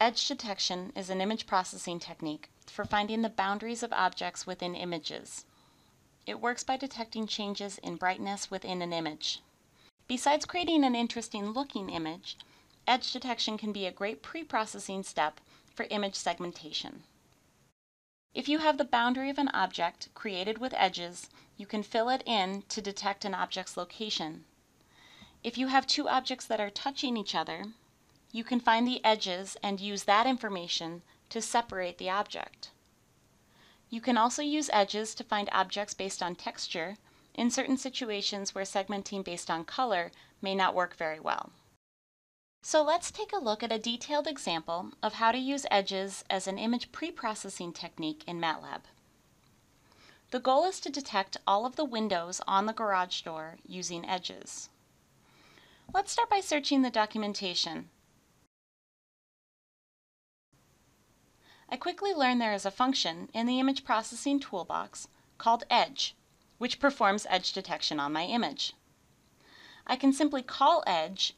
Edge detection is an image processing technique for finding the boundaries of objects within images. It works by detecting changes in brightness within an image. Besides creating an interesting looking image, edge detection can be a great pre-processing step for image segmentation. If you have the boundary of an object created with edges, you can fill it in to detect an object's location. If you have two objects that are touching each other, you can find the edges and use that information to separate the object. You can also use edges to find objects based on texture in certain situations where segmenting based on color may not work very well. So let's take a look at a detailed example of how to use edges as an image pre-processing technique in MATLAB. The goal is to detect all of the windows on the garage door using edges. Let's start by searching the documentation. I quickly learned there is a function in the image processing toolbox called edge, which performs edge detection on my image. I can simply call edge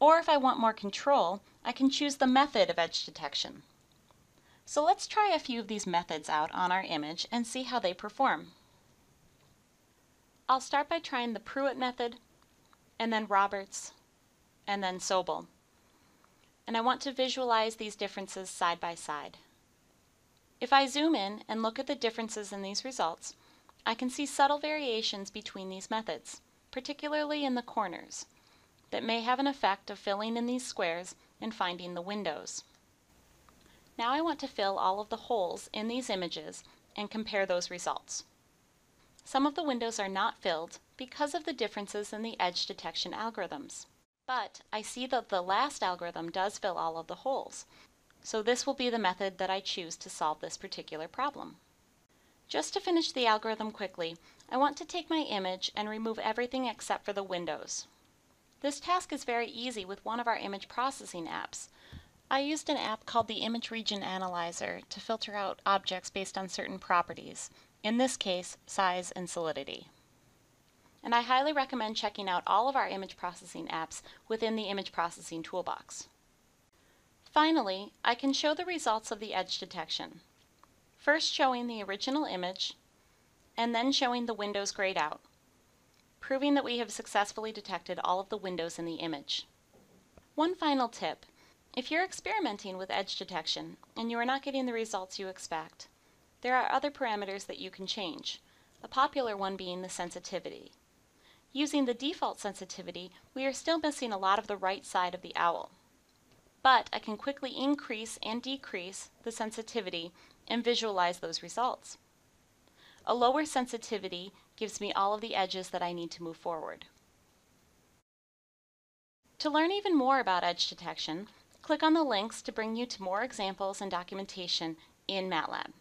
or if I want more control, I can choose the method of edge detection. So let's try a few of these methods out on our image and see how they perform. I'll start by trying the Prewitt method, and then Roberts, and then Sobel. And I want to visualize these differences side by side. If I zoom in and look at the differences in these results, I can see subtle variations between these methods, particularly in the corners that may have an effect of filling in these squares and finding the windows. Now I want to fill all of the holes in these images and compare those results. Some of the windows are not filled because of the differences in the edge detection algorithms. But I see that the last algorithm does fill all of the holes, so this will be the method that I choose to solve this particular problem. Just to finish the algorithm quickly, I want to take my image and remove everything except for the windows. This task is very easy with one of our image processing apps. I used an app called the Image Region Analyzer to filter out objects based on certain properties, in this case, size and solidity. And I highly recommend checking out all of our image processing apps within the image processing toolbox. Finally, I can show the results of the edge detection. First showing the original image, and then showing the windows grayed out proving that we have successfully detected all of the windows in the image. One final tip. If you're experimenting with edge detection and you are not getting the results you expect, there are other parameters that you can change, a popular one being the sensitivity. Using the default sensitivity, we are still missing a lot of the right side of the owl. But I can quickly increase and decrease the sensitivity and visualize those results. A lower sensitivity gives me all of the edges that I need to move forward. To learn even more about edge detection, click on the links to bring you to more examples and documentation in MATLAB.